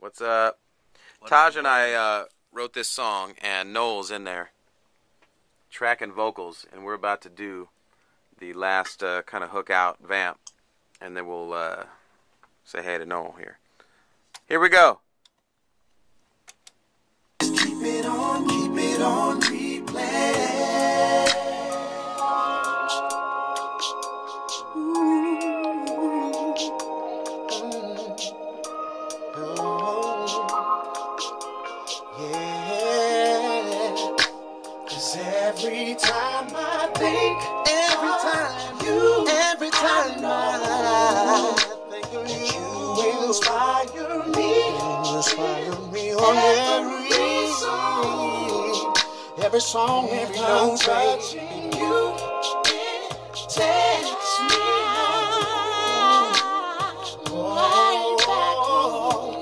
What's up? Taj and I uh, wrote this song, and Noel's in there, track and vocals, and we're about to do the last uh, kind of hook out vamp, and then we'll uh, say hey to Noel here. Here we go. Keep it on, keep it on think, every time you, every time I think of you, you inspire me, you inspire me on every song, every song, every note, touching you, it takes me home. Oh,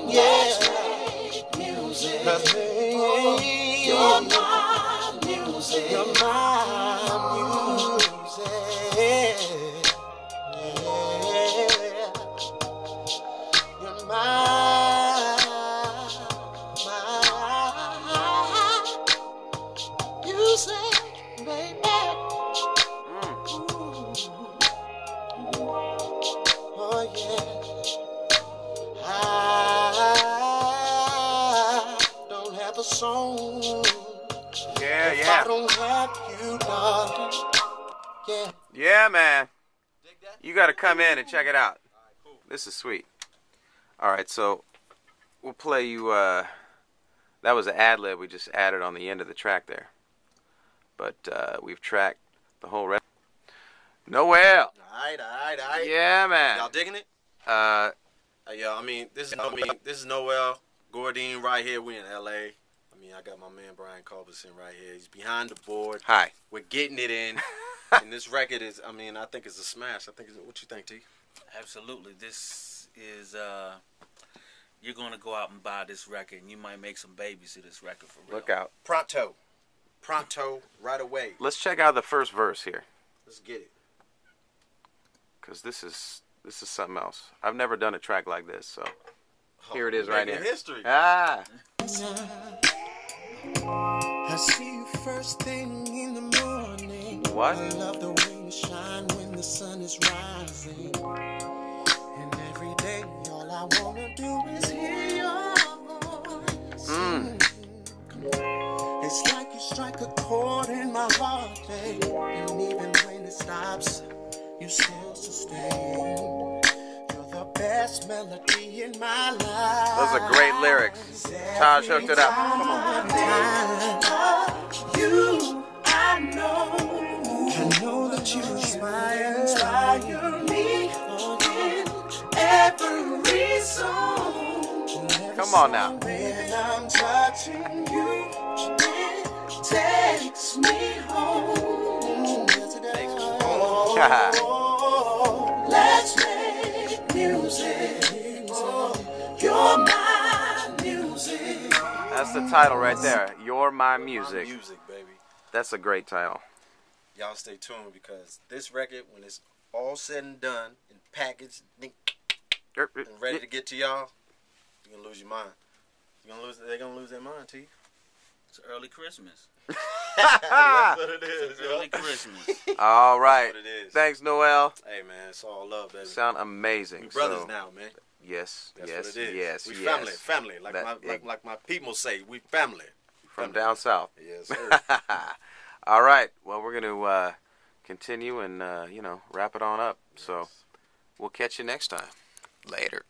yeah, music. You're my music. You're my Yeah, if I yeah. don't have you, darling. Yeah. Yeah, man. You got to come in and check it out. This is sweet. All right, so we'll play you. Uh, that was an ad lib we just added on the end of the track there. But uh, we've tracked the whole rest. Noel. Alright, alright, alright. Yeah, man. Y'all digging it? Uh, Uh, yeah, I mean, this is I mean, this is Noel Gourdin right here. We in LA. I mean, I got my man Brian Culbertson right here. He's behind the board. hi. We're getting it in. and this record is, I mean, I think it's a smash. I think it's, what you think, T? Absolutely. This is uh you're gonna go out and buy this record and you might make some babies to this record for real. Look out. Pronto. Pronto, right away. Let's check out the first verse here, Let's get it. cause this is this is something else. I've never done a track like this, so here it is right Making here. history. Ah. I see you first thing in the morning. What? I love the way you shine when the sun is rising. And every day, all I wanna do is hear your voice. Mm. It's like you strike a chord in my heart, babe. And even when it stops, you still sustain. Best melody in my life. Those are great lyrics. Taj hooked it up. Come on. You, I know. I know that you inspire, inspire me in every song. Come on now. When I'm touching you, it takes me home. Yes, it does. That's the title right there. You're my music. Music, baby. That's a great title. Y'all stay tuned because this record, when it's all said and done and packaged and ready to get to y'all, you're gonna lose your mind. You're gonna lose. They're gonna lose their mind, T. It's early Christmas. That's what it is, It's early Christmas. All right. That's what it is. Thanks, Noel. Hey man, it's all love, baby. Sound amazing. we brothers So, now, man. Yes, That's yes, what it is. yes, we yes. family, family. Like That- my it- like, like my people say, we family. From down south. Yes, sir. All right. Well, we're going to uh, continue and, uh, you know, wrap it on up. So we'll catch you next time. Later.